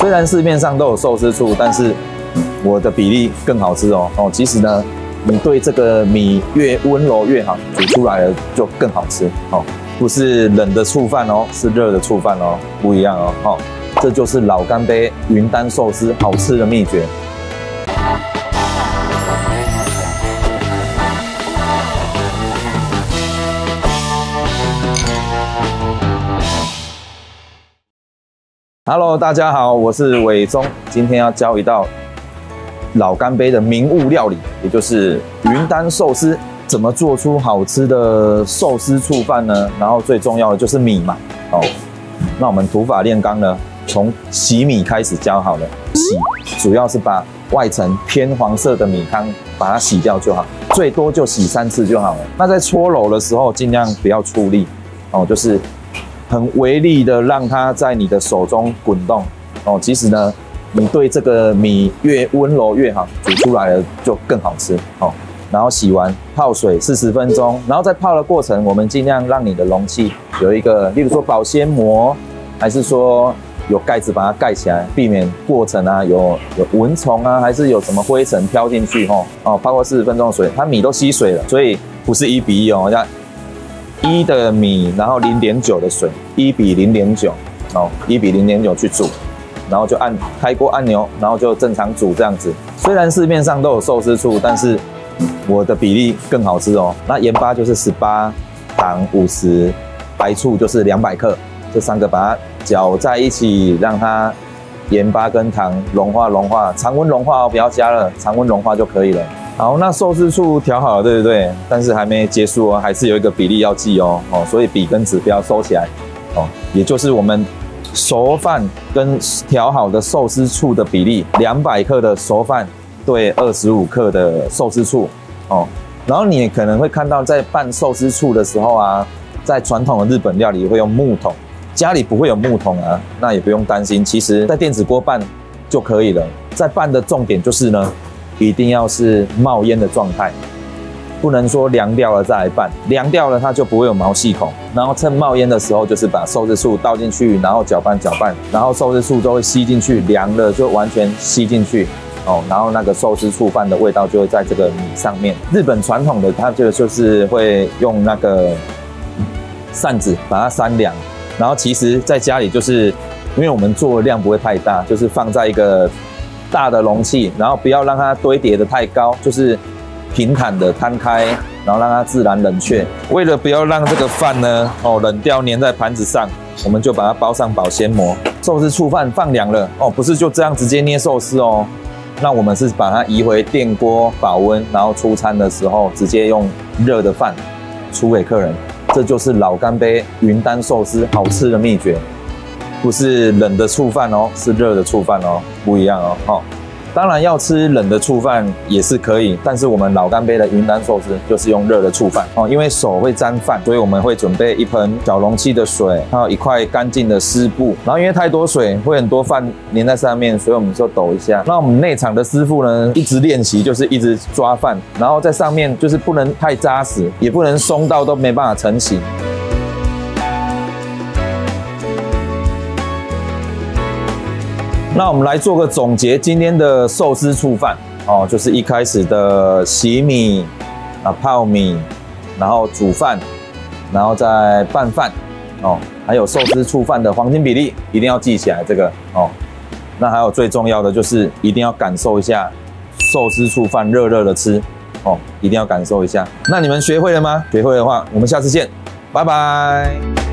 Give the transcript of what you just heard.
虽然市面上都有寿司醋，但是我的比例更好吃哦哦。其实呢，你对这个米越温柔越好，煮出来了就更好吃哦。不是冷的醋饭哦，是热的醋饭哦，不一样哦哦。这就是老干杯云丹寿司好吃的秘诀。Hello，大家好，我是伟忠，今天要教一道老干杯的名物料理，也就是云丹寿司。怎么做出好吃的寿司醋饭呢？然后最重要的就是米嘛。哦，那我们土法炼钢呢，从洗米开始教好了。洗主要是把外层偏黄色的米汤把它洗掉就好，最多就洗三次就好了。那在搓揉的时候，尽量不要出力哦，就是很微力的让它在你的手中滚动哦。其实呢，你对这个米越温柔越好，煮出来了就更好吃哦。然后洗完泡水四十分钟，然后在泡的过程，我们尽量让你的容器有一个，例如说保鲜膜，还是说有盖子把它盖起来，避免过程啊有有蚊虫啊，还是有什么灰尘飘进去哦哦。泡过四十分钟的水，它米都吸水了，所以不是一比一哦，要一的米，然后零点九的水，一比零点九哦，一比零点九去煮，然后就按开锅按钮，然后就正常煮这样子。虽然市面上都有寿司醋，但是我的比例更好吃哦。那盐巴就是十八，糖五十，白醋就是两百克，这三个把它搅在一起，让它盐巴跟糖融化融化，常温融化哦，不要加了，常温融化就可以了。好，那寿司醋调好了，对不对？但是还没结束哦，还是有一个比例要记哦。哦，所以笔跟纸不要收起来哦。也就是我们熟饭跟调好的寿司醋的比例，两百克的熟饭对二十五克的寿司醋。哦，然后你可能会看到，在拌寿司醋的时候啊，在传统的日本料理会用木桶，家里不会有木桶啊，那也不用担心，其实在电子锅拌就可以了。在拌的重点就是呢，一定要是冒烟的状态，不能说凉掉了再来拌，凉掉了它就不会有毛细孔。然后趁冒烟的时候，就是把寿司醋倒进去，然后搅拌搅拌，然后寿司醋都会吸进去，凉了就完全吸进去。哦，然后那个寿司醋饭的味道就会在这个米上面。日本传统的，它就就是会用那个扇子把它扇凉。然后其实在家里就是，因为我们做的量不会太大，就是放在一个大的容器，然后不要让它堆叠的太高，就是平坦的摊开，然后让它自然冷却。为了不要让这个饭呢，哦冷掉粘在盘子上，我们就把它包上保鲜膜。寿司醋饭放凉了，哦不是就这样直接捏寿司哦。那我们是把它移回电锅保温，然后出餐的时候直接用热的饭出给客人，这就是老干杯云丹寿司好吃的秘诀，不是冷的醋饭哦，是热的醋饭哦，不一样哦，好。当然要吃冷的醋饭也是可以，但是我们老干杯的云南寿司就是用热的醋饭哦，因为手会沾饭，所以我们会准备一盆小容器的水，还有一块干净的湿布。然后因为太多水会很多饭粘在上面，所以我们就抖一下。那我们内场的师傅呢，一直练习就是一直抓饭，然后在上面就是不能太扎实，也不能松到都没办法成型。那我们来做个总结，今天的寿司醋饭哦，就是一开始的洗米啊、泡米，然后煮饭，然后再拌饭哦，还有寿司醋饭的黄金比例一定要记起来这个哦。那还有最重要的就是一定要感受一下寿司醋饭热热的吃哦，一定要感受一下。那你们学会了吗？学会的话，我们下次见，拜拜。